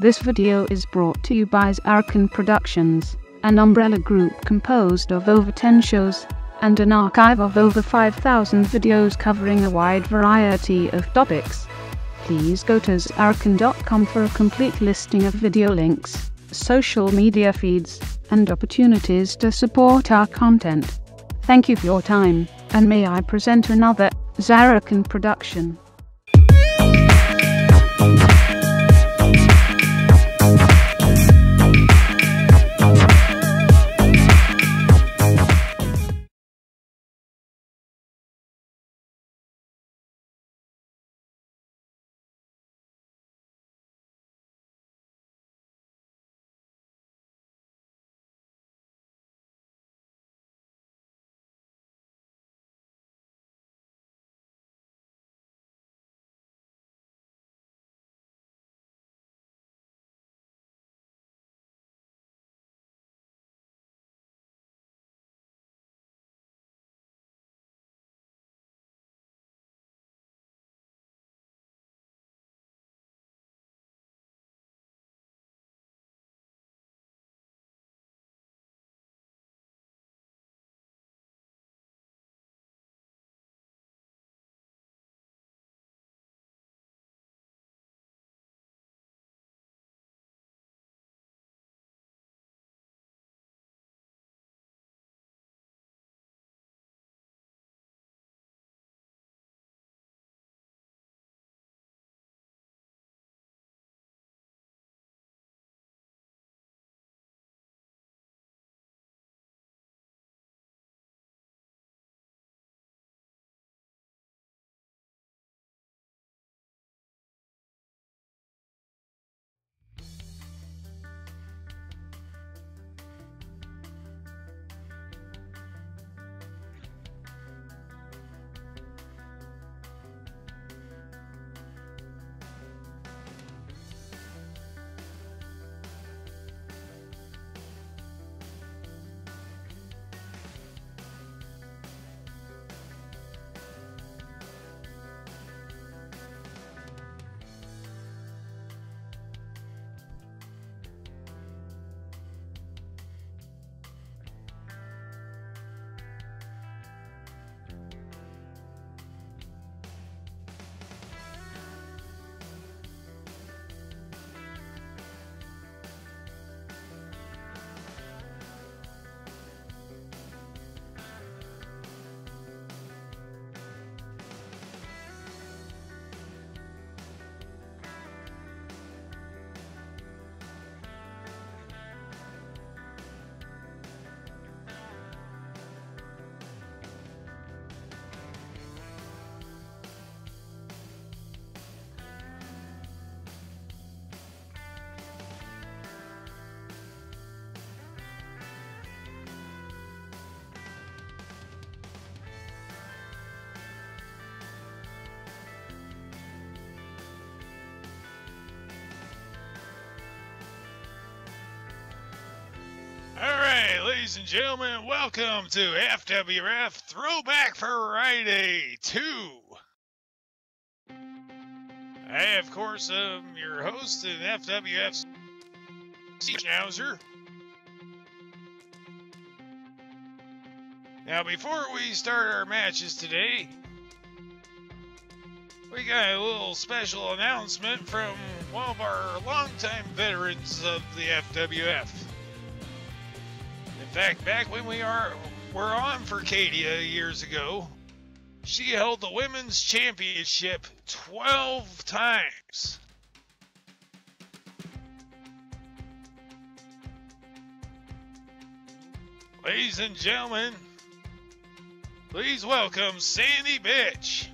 This video is brought to you by Zarrakan Productions, an umbrella group composed of over 10 shows and an archive of over 5,000 videos covering a wide variety of topics. Please go to zarrakan.com for a complete listing of video links, social media feeds, and opportunities to support our content. Thank you for your time, and may I present another Zarrakan production. Ladies and gentlemen, welcome to FWF Throwback Friday 2. I, of course, am your host and FWF Schnauzer. Now, before we start our matches today, we got a little special announcement from one of our longtime veterans of the FWF. Fact, back when we are were on Furcadia years ago, she held the women's championship 12 times. Ladies and gentlemen, please welcome Sandy Bitch.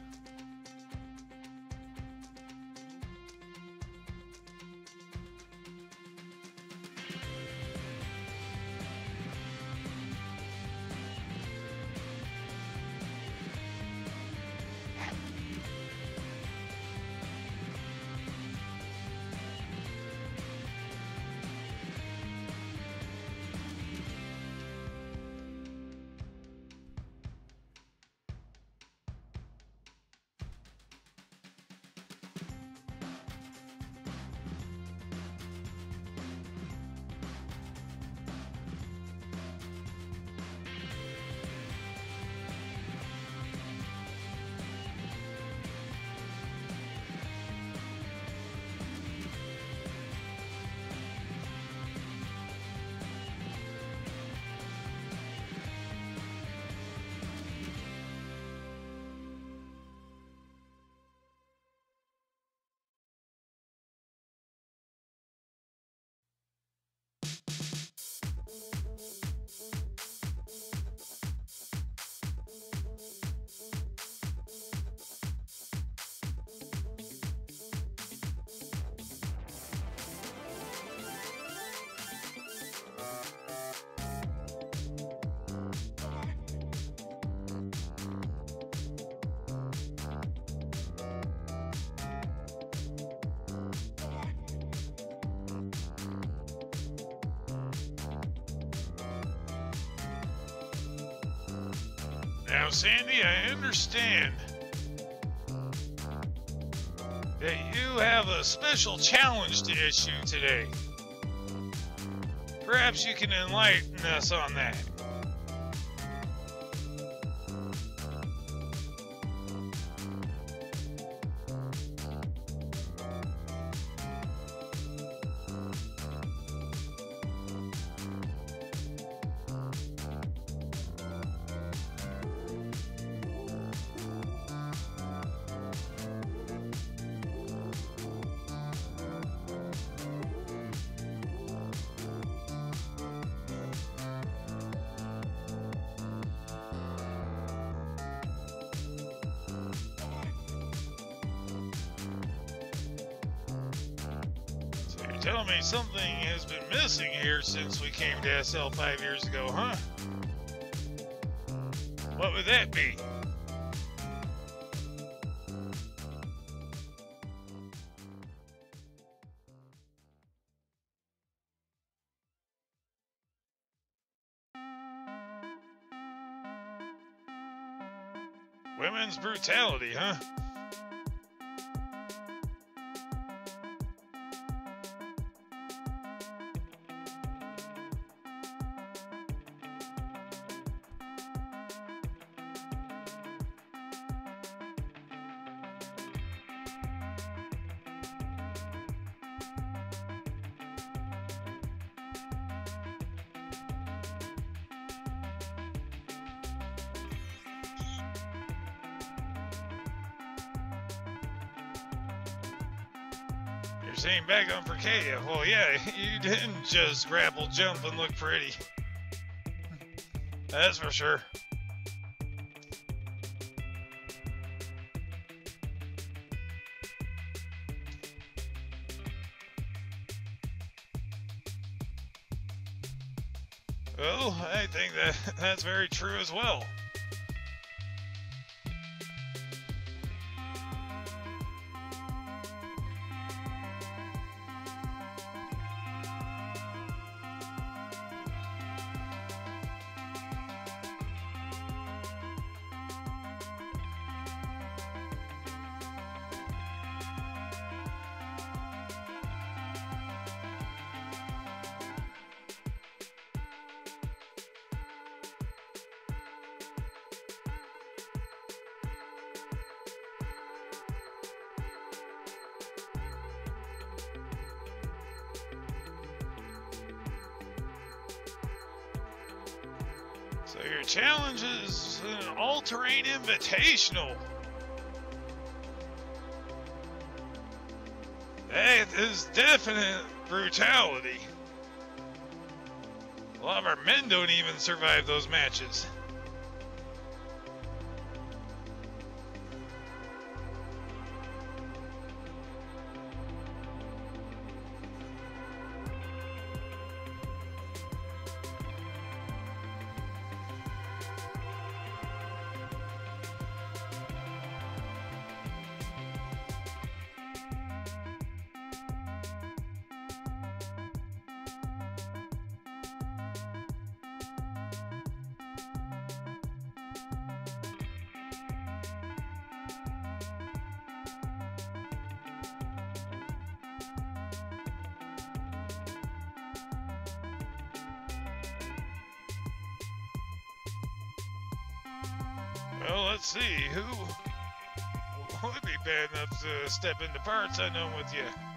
Now, Sandy, I understand that you have a special challenge to issue today. Perhaps you can enlighten us on that. We came Saying back on Furcadia. Well, yeah, you didn't just grapple, jump, and look pretty. That's for sure. Well, I think that that's very true as well. Invitational. That is definite brutality. A lot of our men don't even survive those matches. Enough to step into parts unknown with you?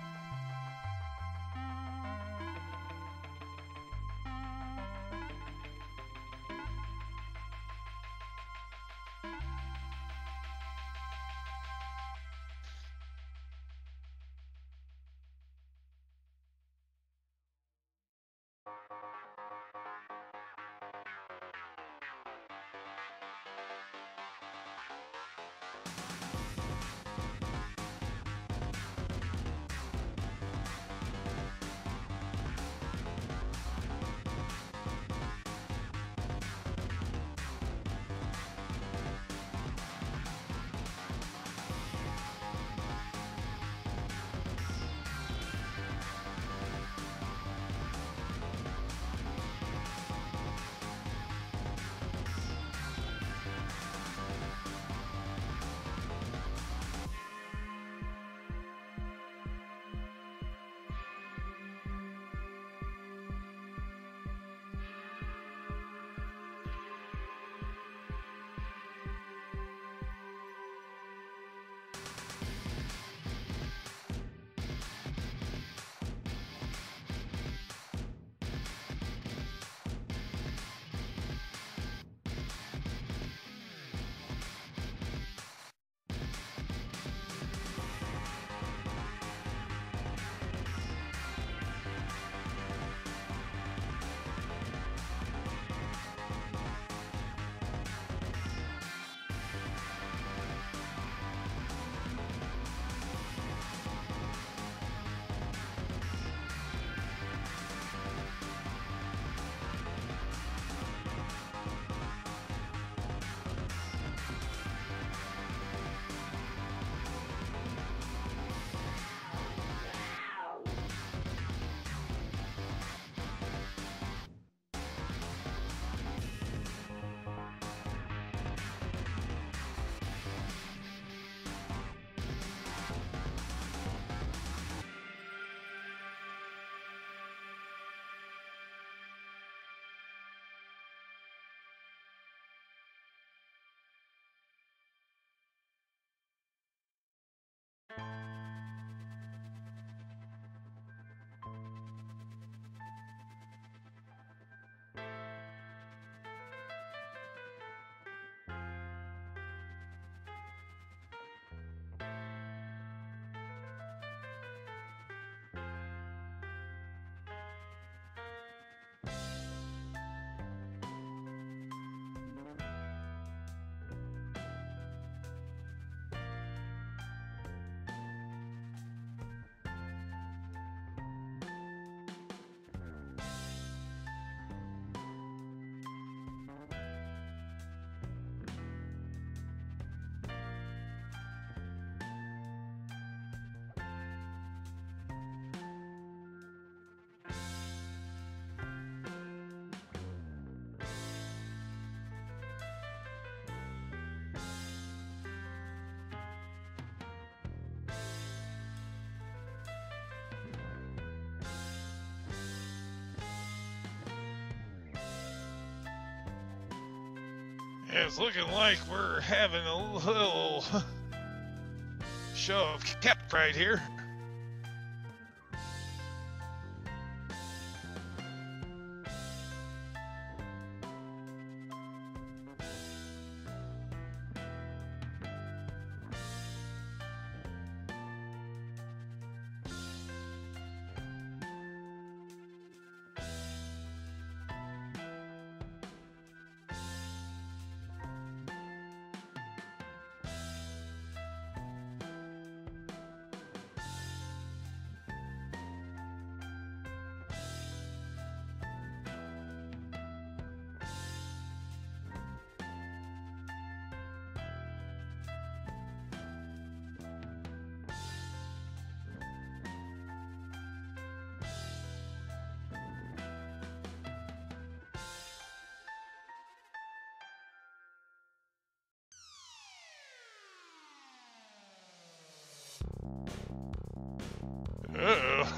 It's looking like we're having a little show of cap right here.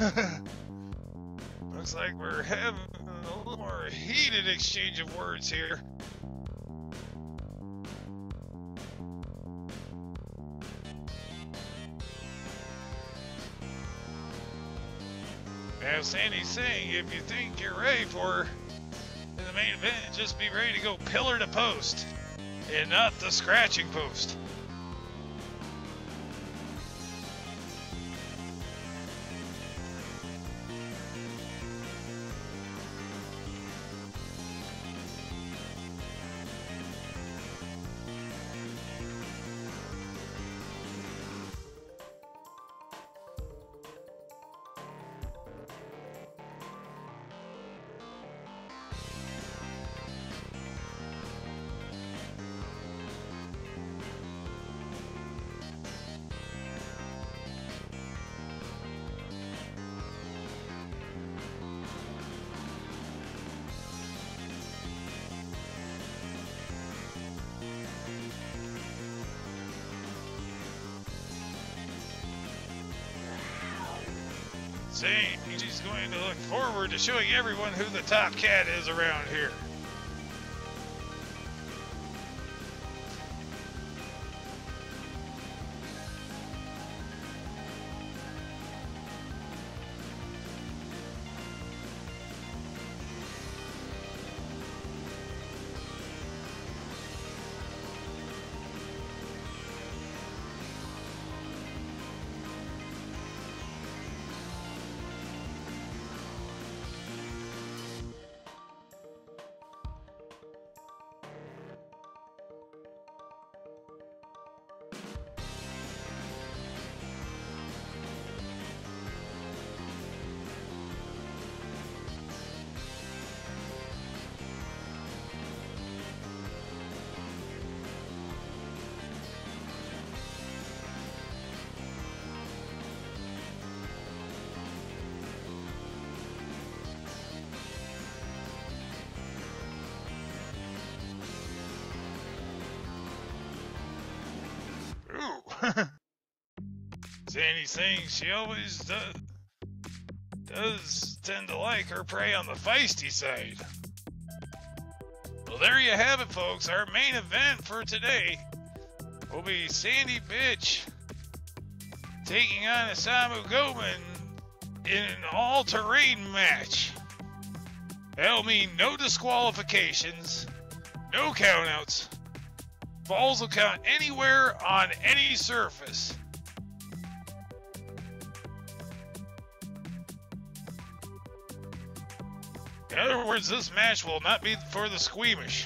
Looks like we're having a little more heated exchange of words here. As Sandy's saying, if you think you're ready for in the main event, just be ready to go pillar to post and not the scratching post. Saying he's going to look forward to showing everyone who the top cat is around here. Sandy saying she always does, does tend to like her prey on the feisty side. Well, there you have it, folks. Our main event for today will be Sandy Bitch taking on Isamu Goman in an all-terrain match. That'll mean no disqualifications, no countouts, Falls will count anywhere on any surface. Words, this match will not be for the squeamish.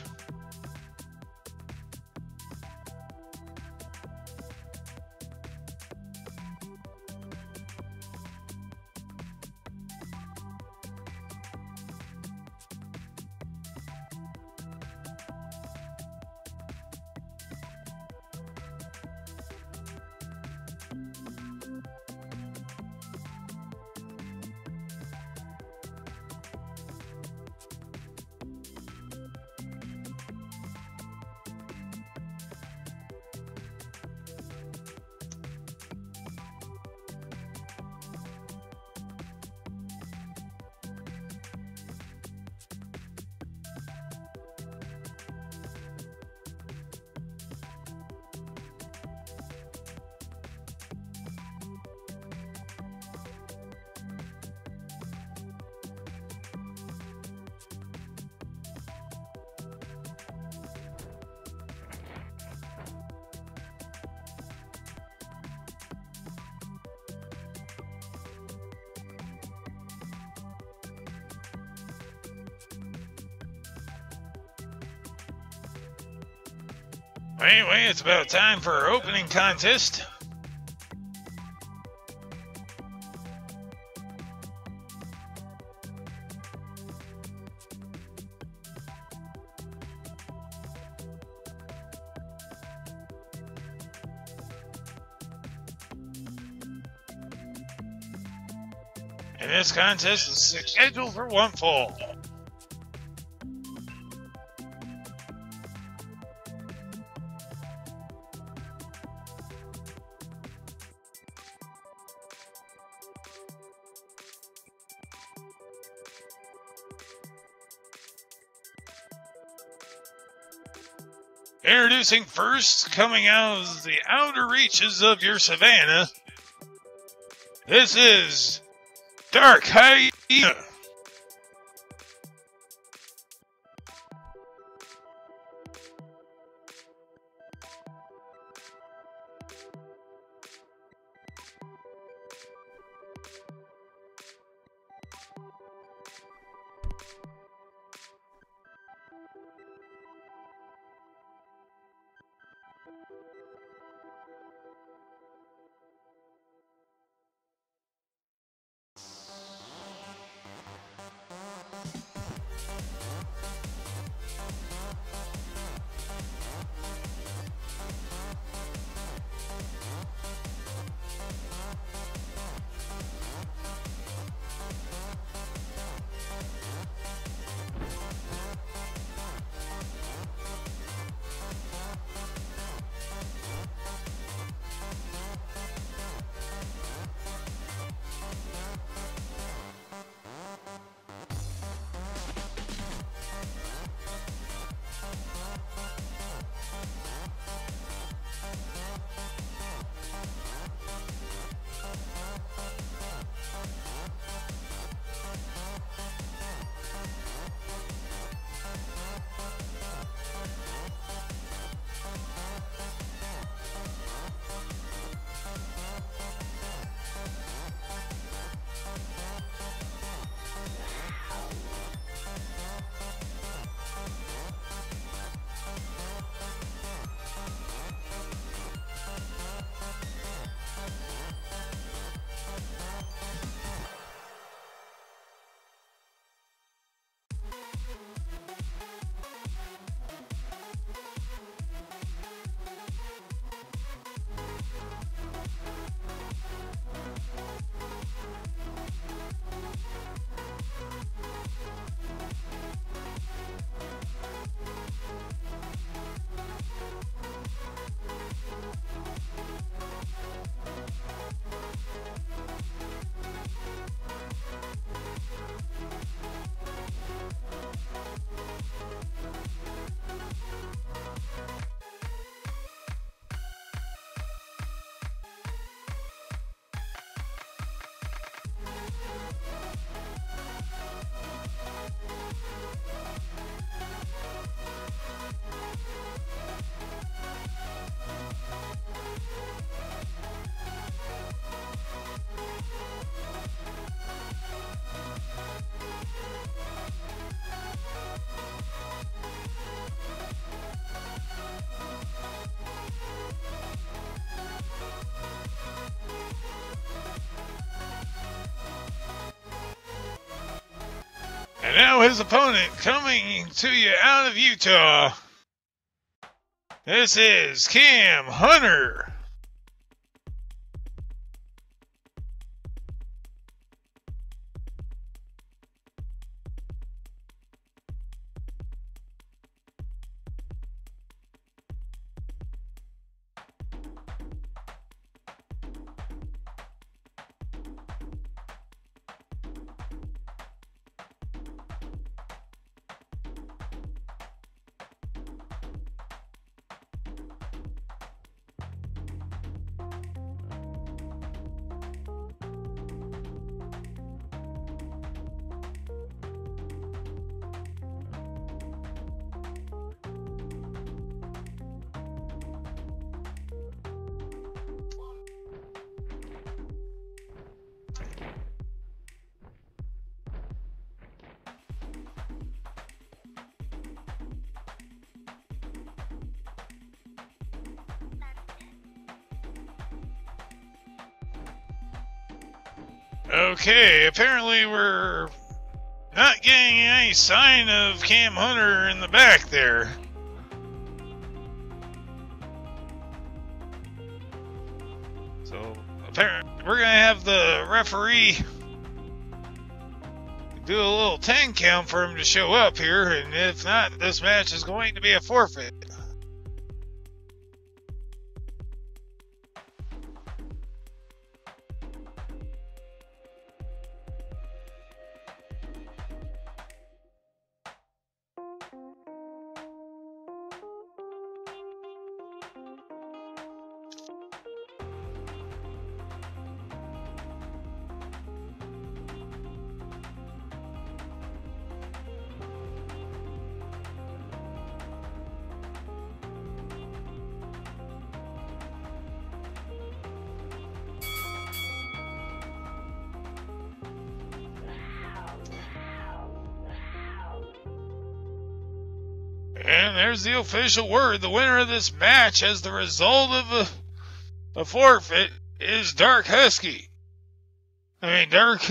Anyway, it's about time for our opening contest. And this contest is scheduled for one fall. First, coming out of the outer reaches of your savannah, this is Dark Hyena. Now his opponent coming to you out of Utah. This is Cam Hunter. Okay, apparently we're not getting any sign of Cam Hunter in the back there. So apparently we're gonna have the referee do a little 10 count for him to show up here, and if not, this match is going to be a forfeit. The official word. The winner of this match, as the result of a, a forfeit, is Dark Husky. I mean, Dark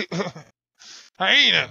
Hyena.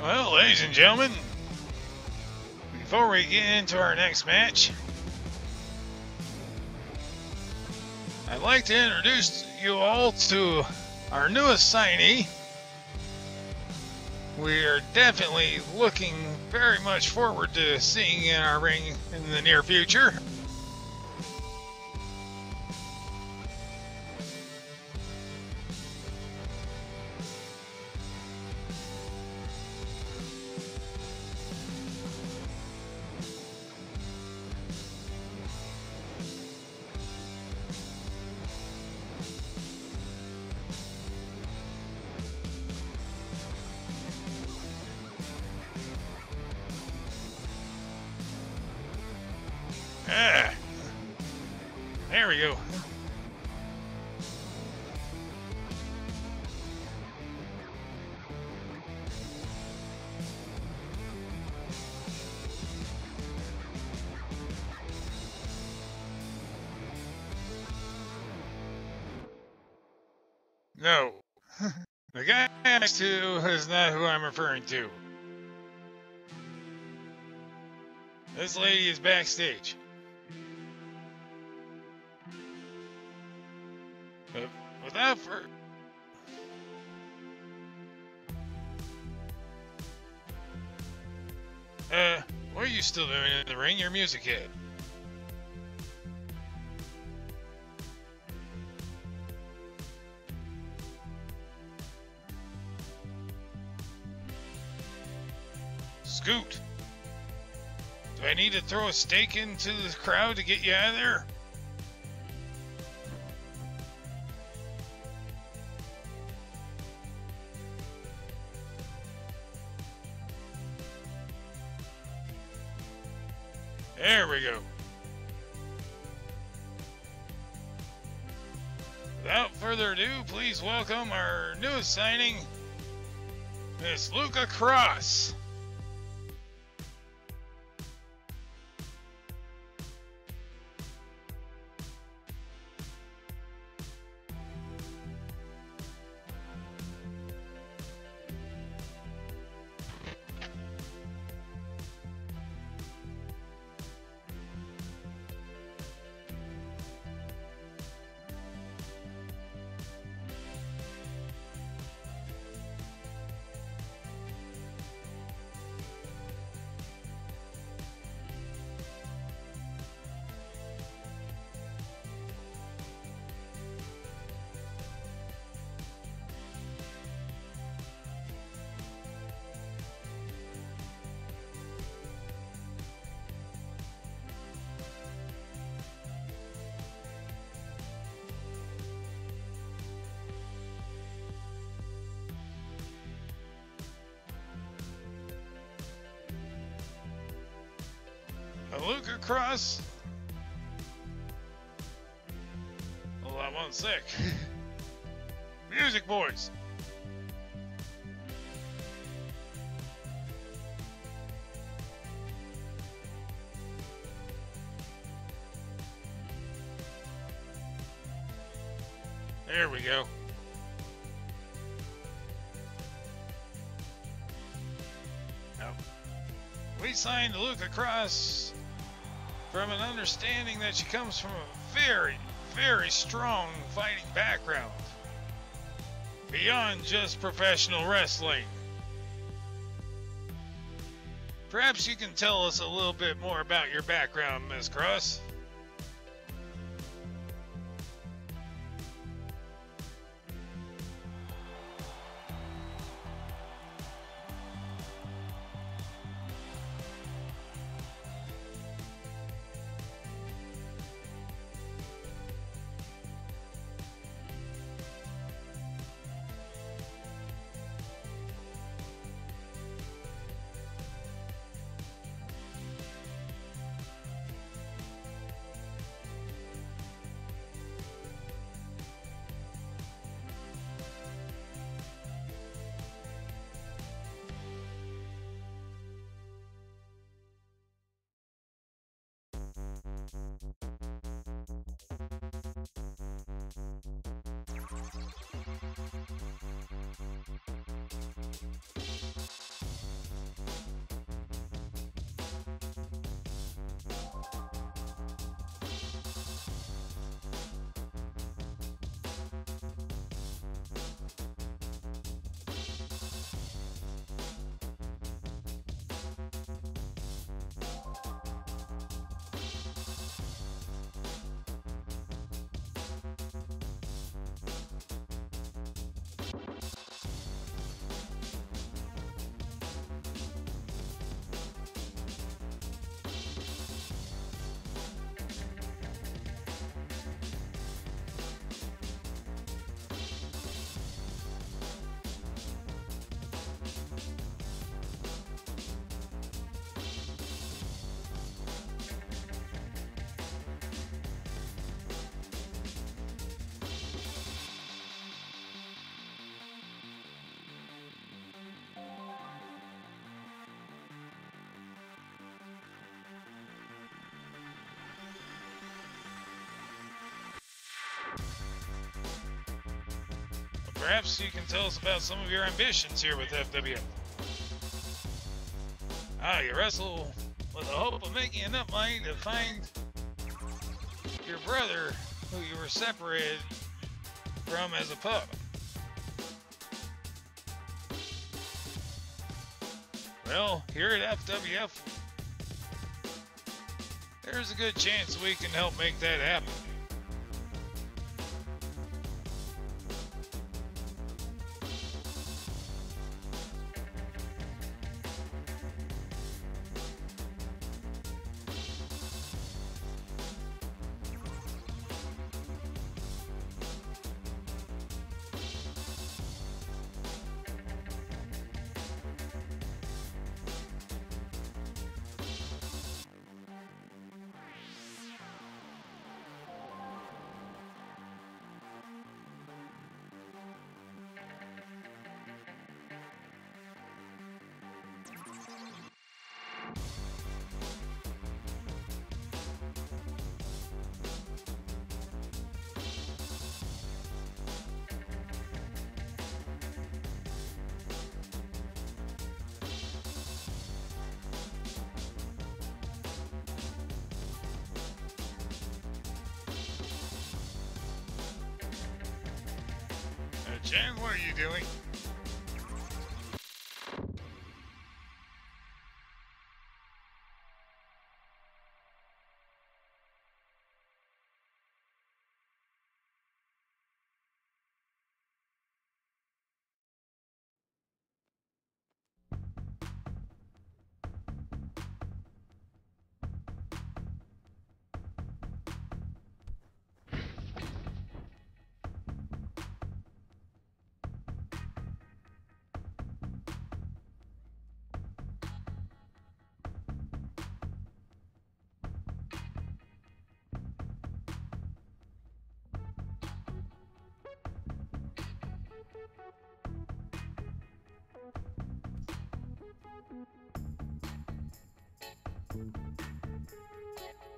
Well, ladies and gentlemen, before we get into our next match, I'd like to introduce you all to our newest signee. We are definitely looking very much forward to seeing in our ring in the near future. To is not who I'm referring to. This lady is backstage. But without for Uh, what are you still doing in the ring? Your music hit. To throw a stake into the crowd to get you out of there? There Luca Cross. Hold oh, on one sec. Music boys. There we go. Now, we signed Luca Cross from an understanding that she comes from a very, very strong fighting background. Beyond just professional wrestling. Perhaps you can tell us a little bit more about your background, Miss Cross. Perhaps you can tell us about some of your ambitions here with FWF. Ah, you wrestle with the hope of making enough money to find your brother who you were separated from as a pup. Well, here at FWF, there's a good chance we can help make that happen. Thank you.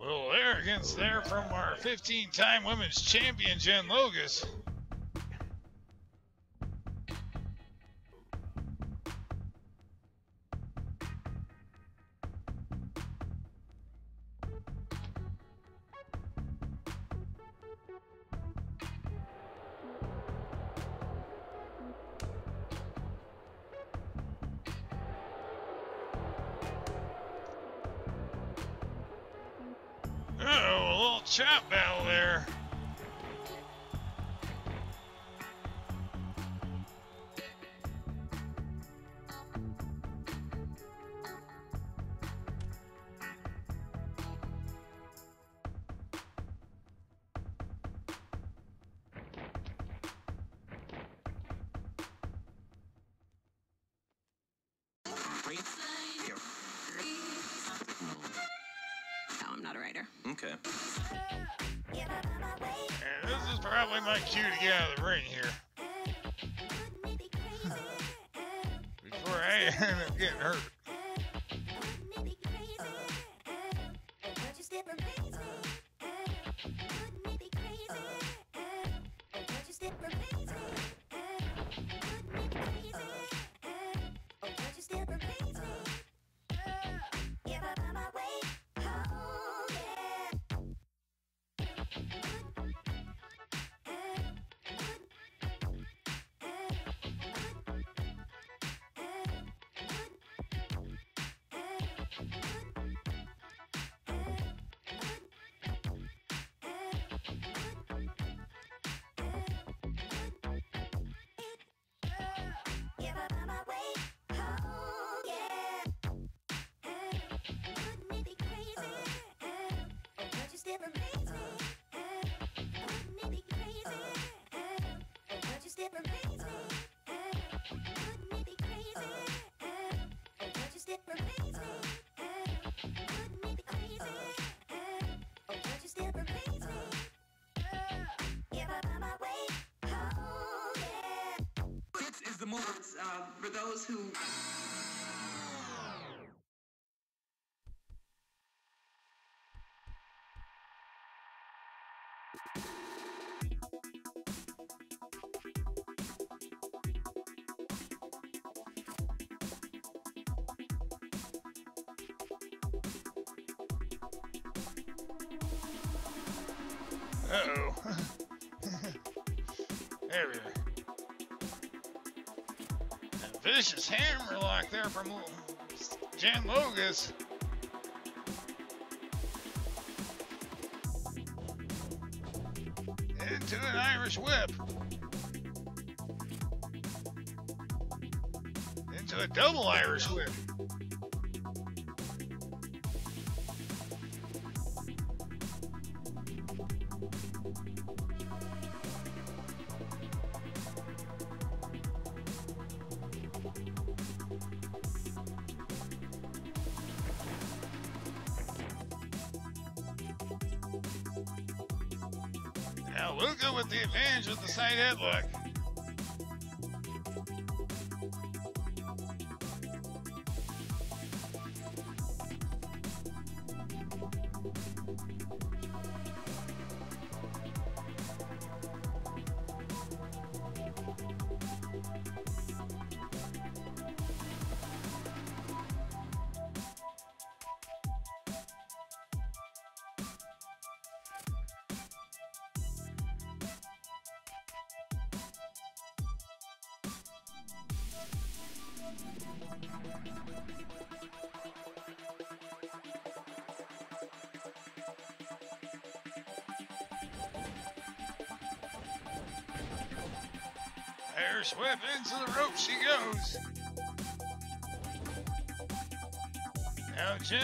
Little arrogance there from our 15 time women's champion, Jen Logus. Little chop battle there. Uh, for those who Uh-oh. there we. Vicious hammerlock there from Jan Logus. Into an Irish whip. Into a double Irish whip. Into the rope she goes. Now Jen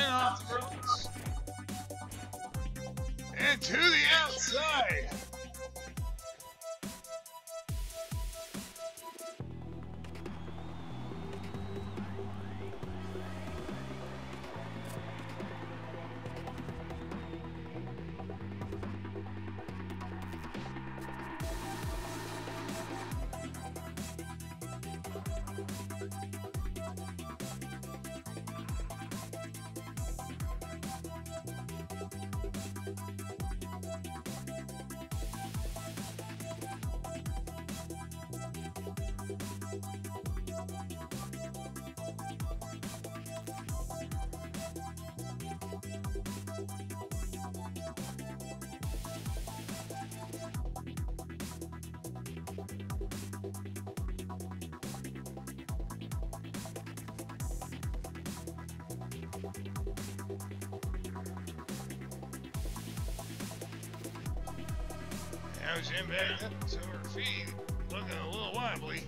Now Jen back up to her feet, looking a little wobbly.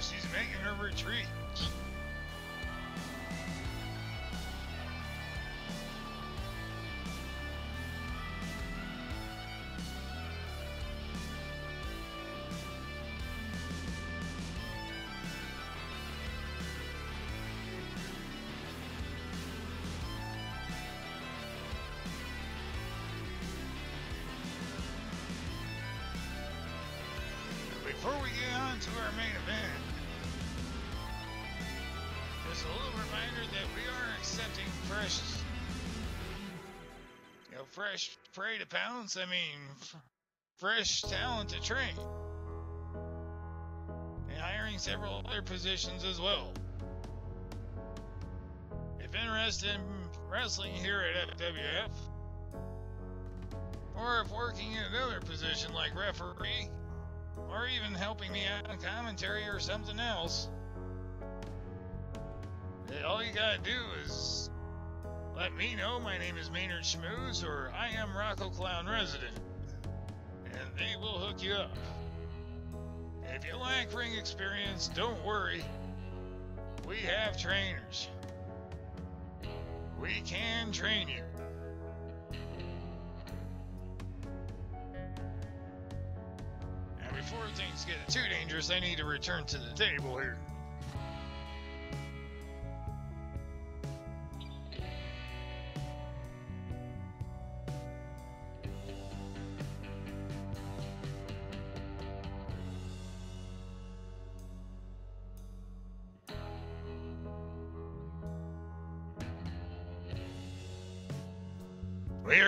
She's making her retreat. Before we get on to our main event, just a little reminder that we are accepting fresh, you know, fresh prey to pounce. I mean, fresh talent to train, and hiring several other positions as well. If interested in wrestling here at FWF, or if working in another position like referee or even helping me out on commentary or something else. All you gotta do is let me know my name is Maynard Schmooze or I am Rocco Clown resident, and they will hook you up. If you lack ring experience, don't worry. We have trainers. We can train you. Now, before things get too dangerous, I need to return to the table here.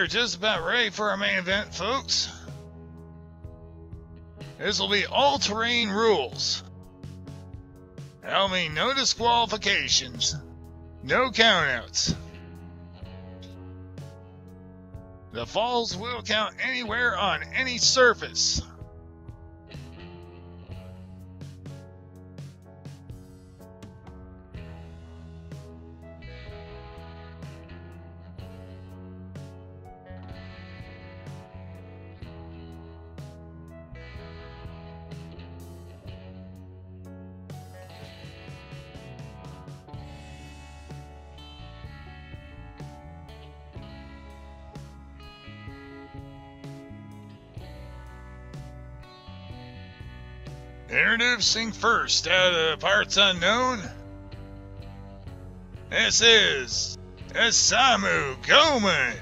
Are just about ready for our main event, folks. This will be all terrain rules. That'll mean no disqualifications, no countouts. The falls will count anywhere on any surface. Introducing first out of uh, parts unknown. This is Isamu Goman.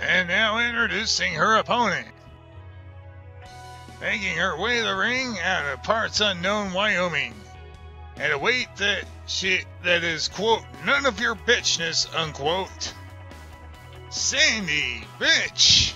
And now introducing her opponent. Making her way to the ring out of parts unknown Wyoming. At a weight that she that is quote none of your bitchness unquote. Sandy bitch.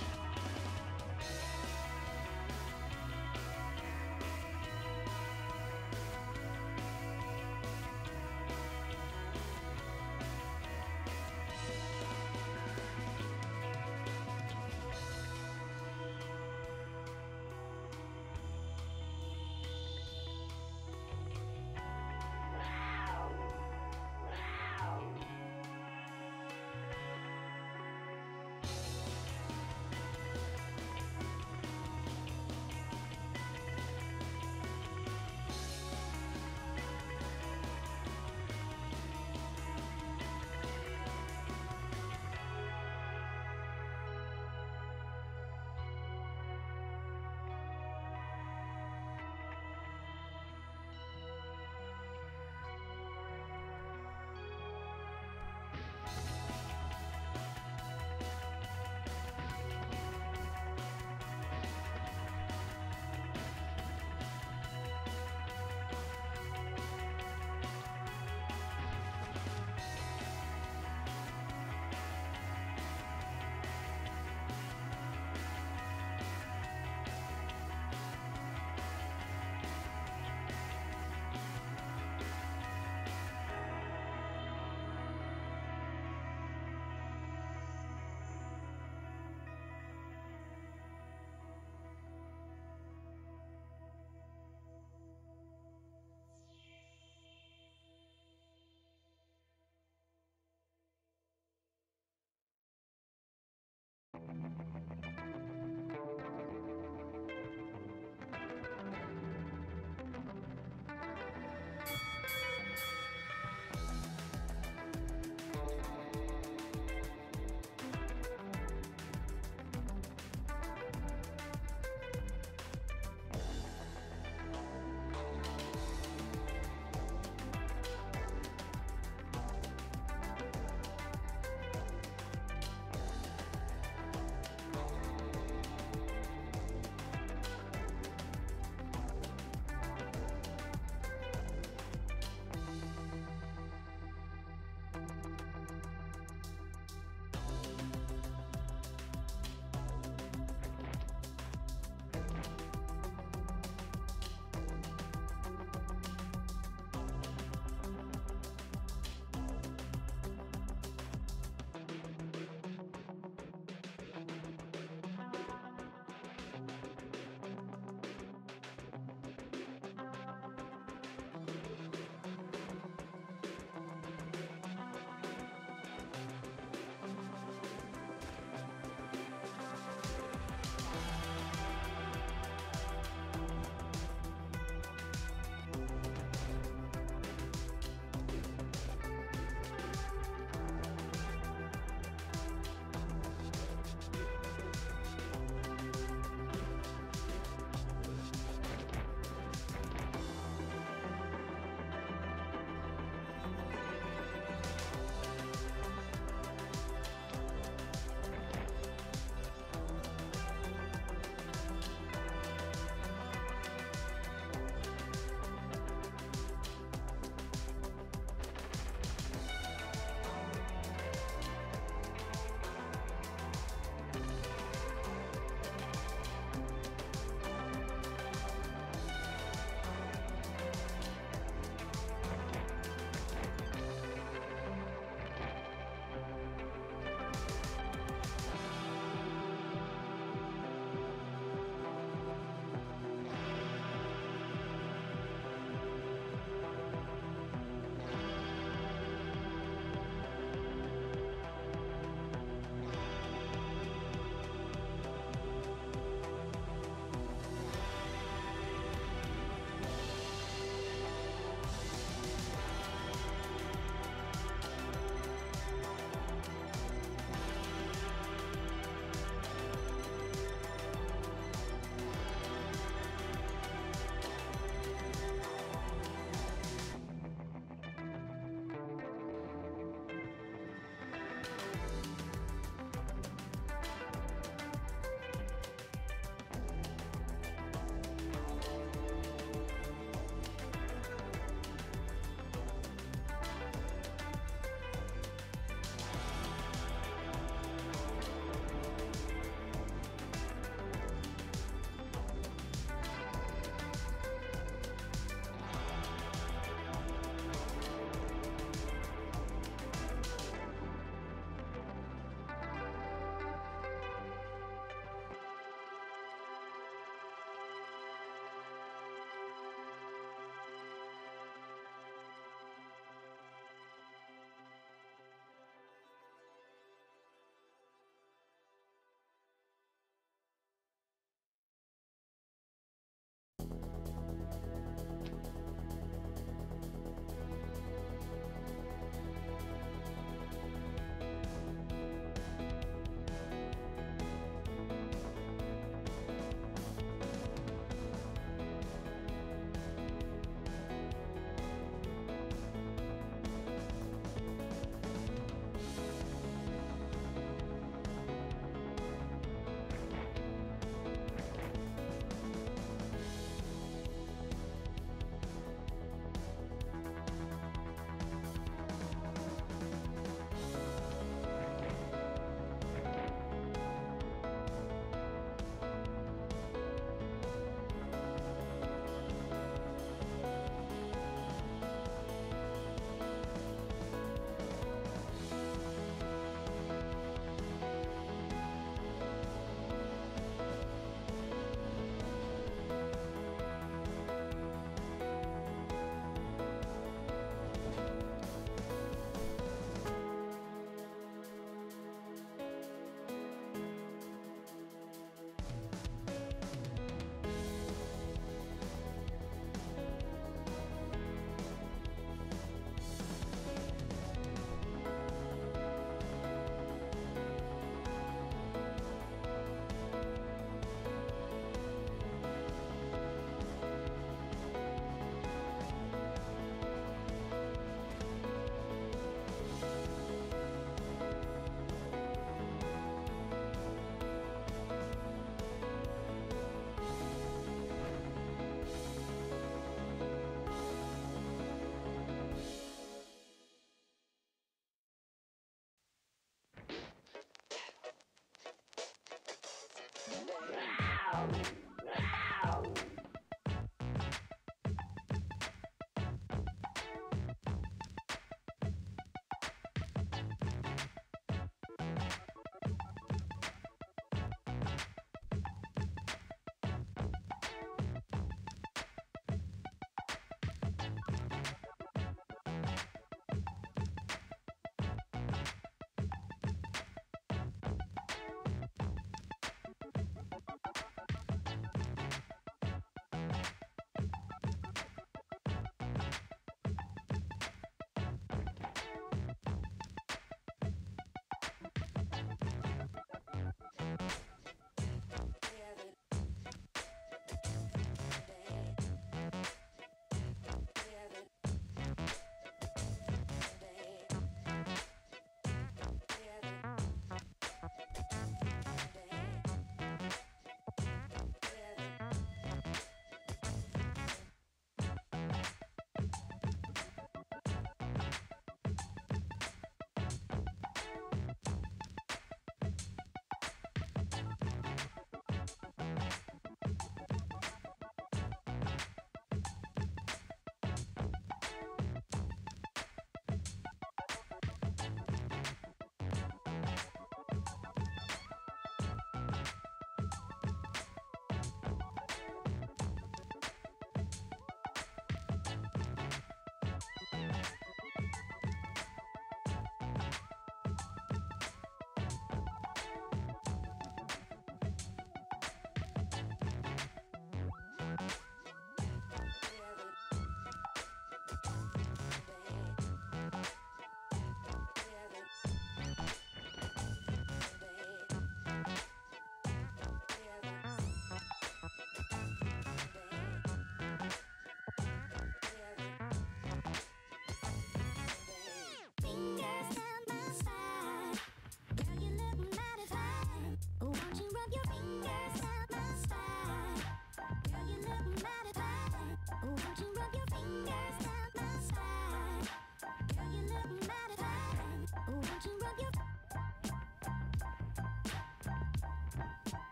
Thank you.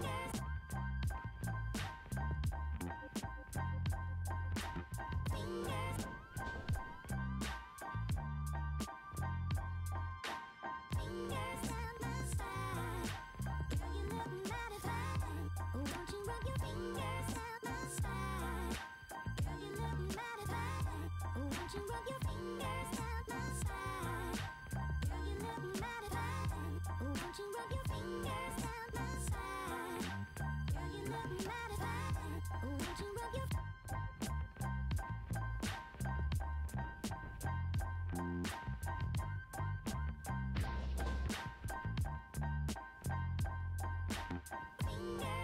Yeah. Yeah.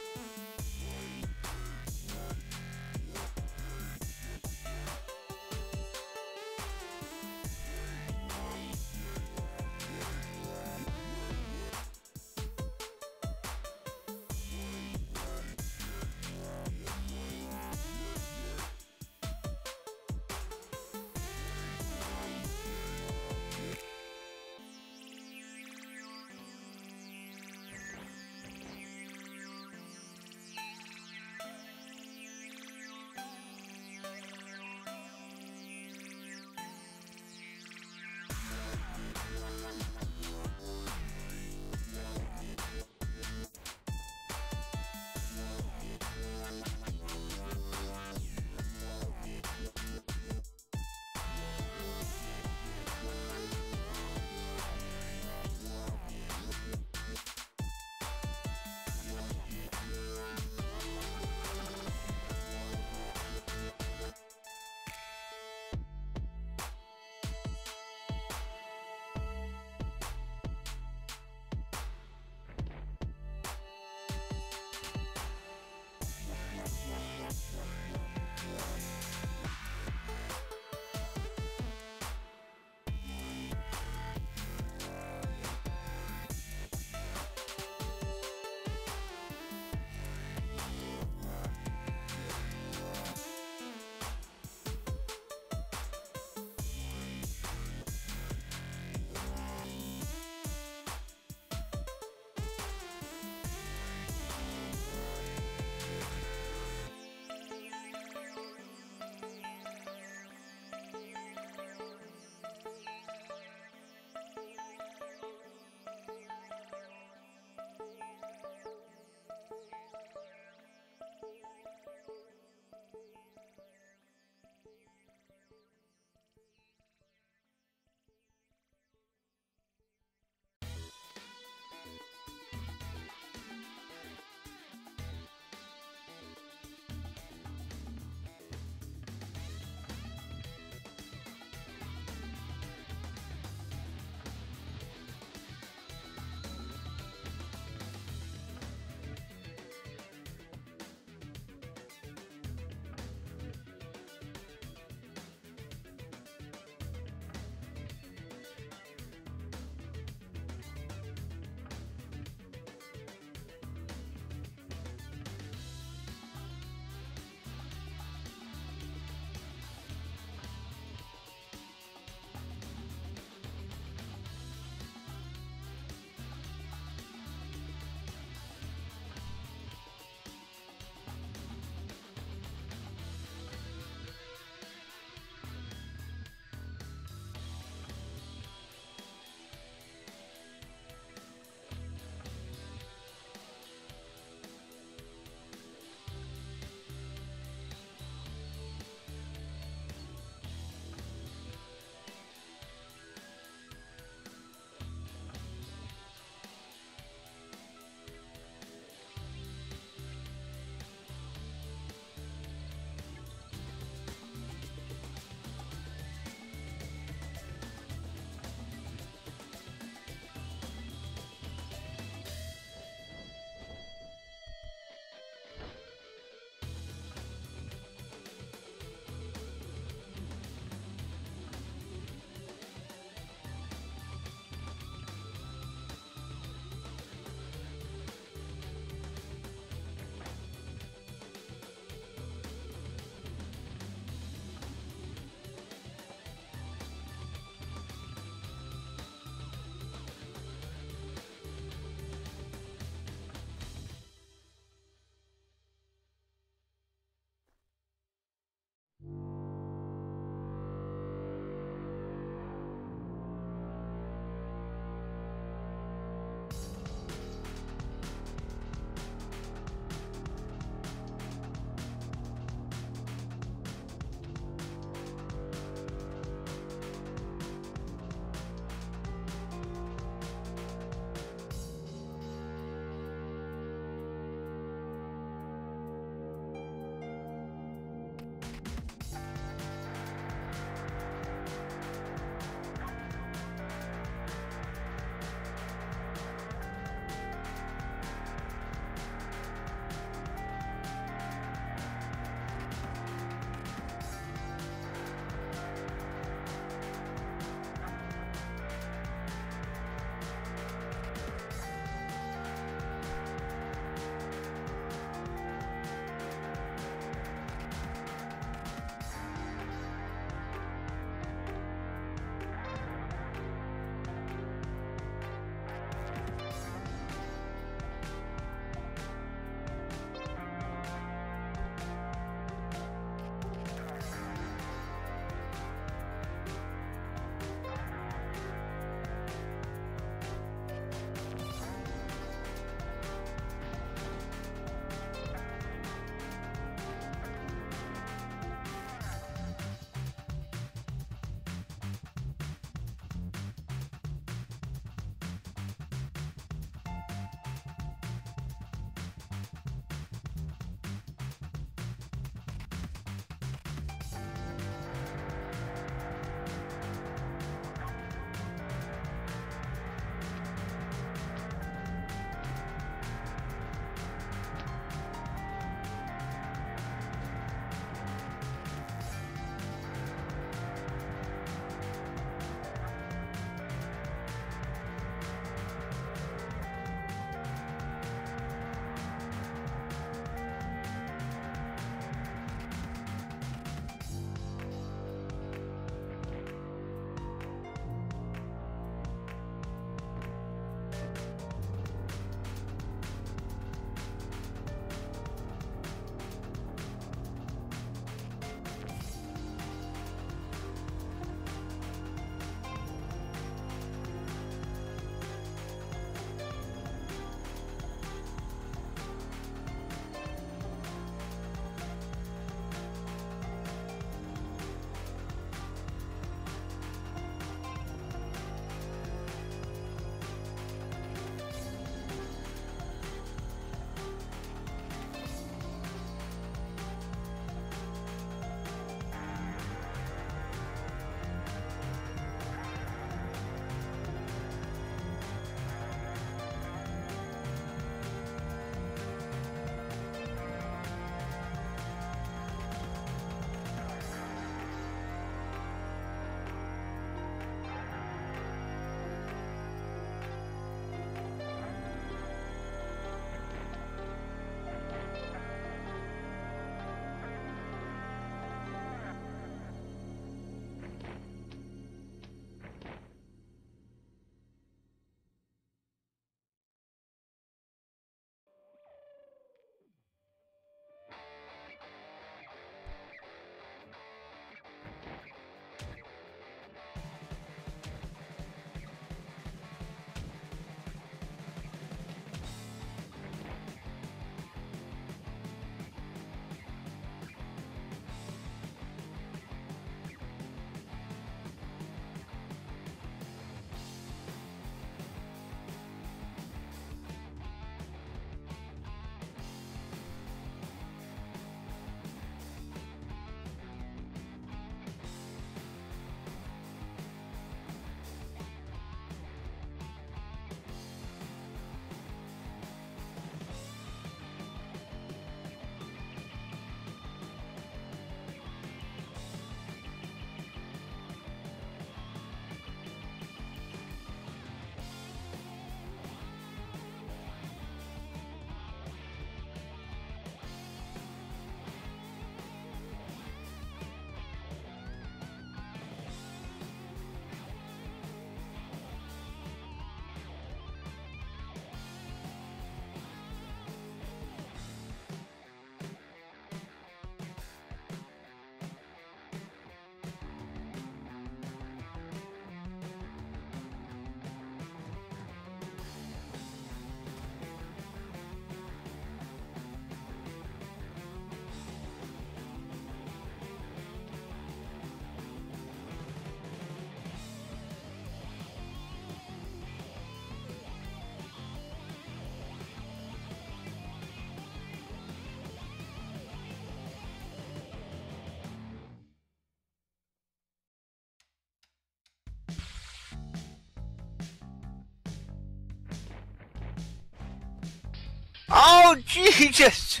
Oh, Jesus!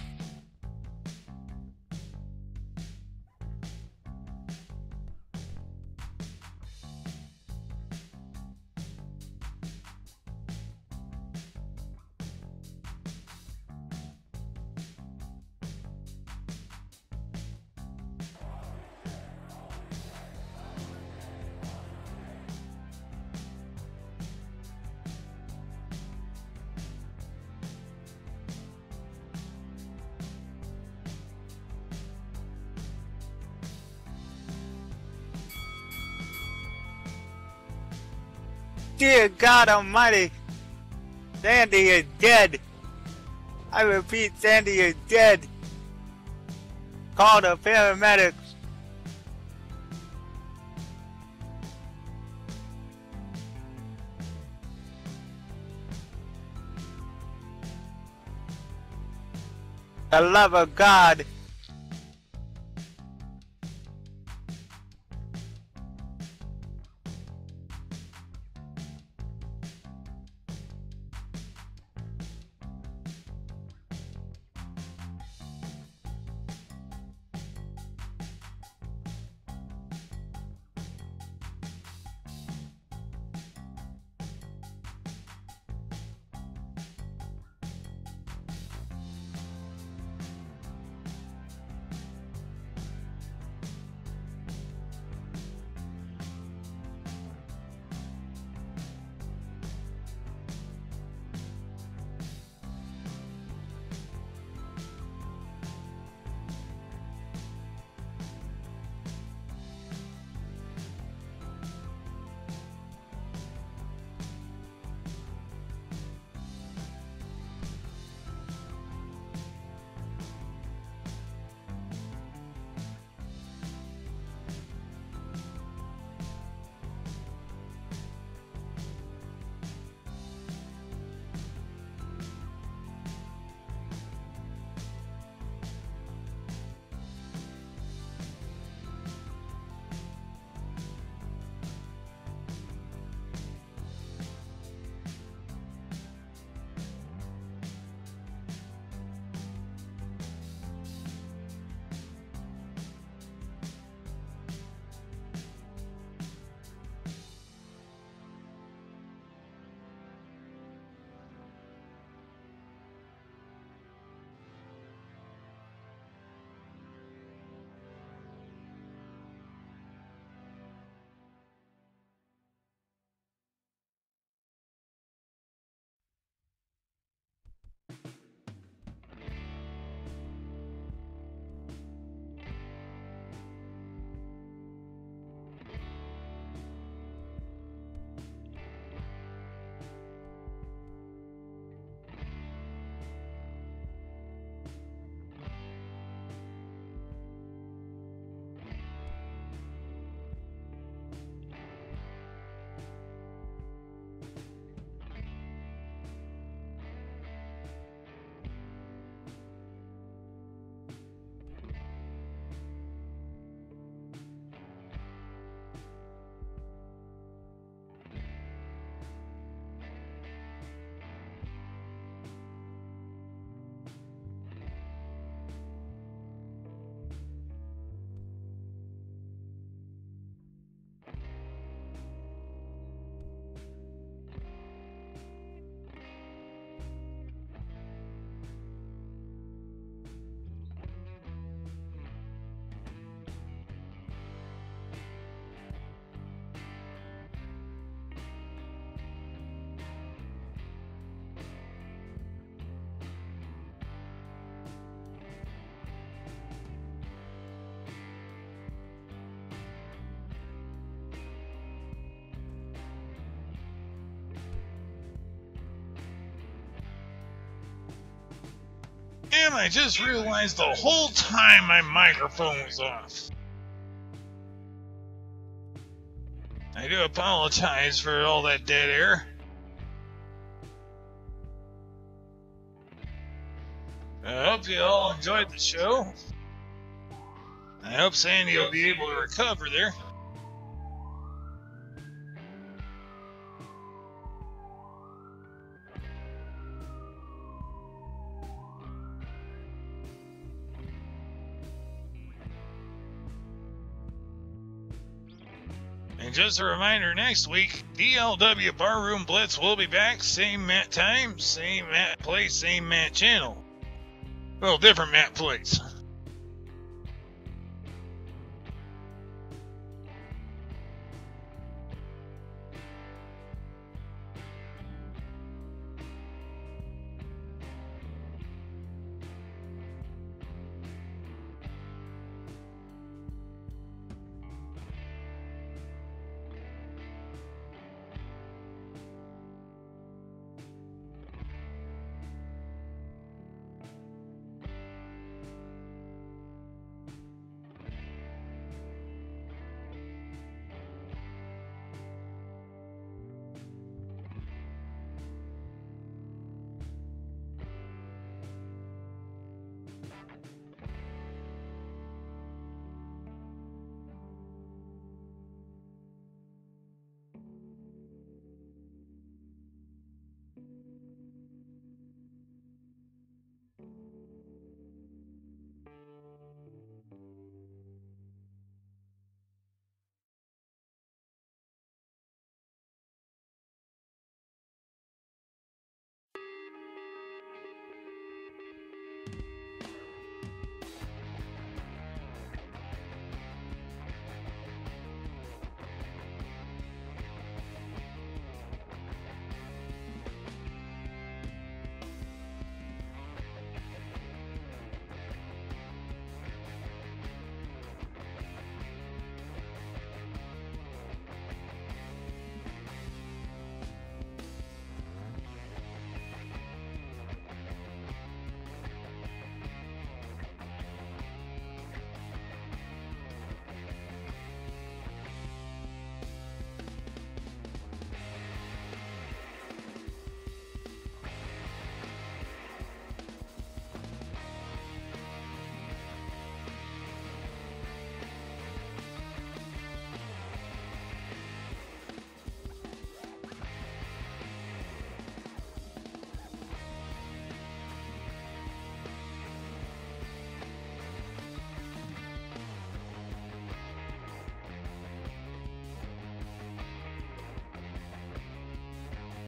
God Almighty, Sandy is dead. I repeat, Sandy is dead. Call the paramedics. The love of God. And I just realized the whole time my microphone was off. I do apologize for all that dead air. I hope you all enjoyed the show. I hope Sandy will be able to recover there. And just a reminder, next week, DLW Barroom Blitz will be back. Same mat time, same mat place, same mat channel. Well, different mat place.